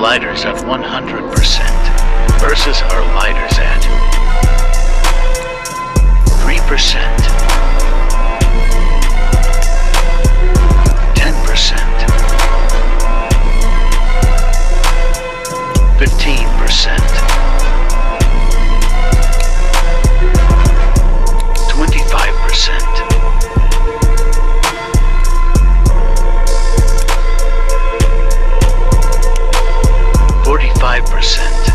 lighters at 100% versus our lighters at 3%. Fifteen percent. Twenty-five percent. 5%.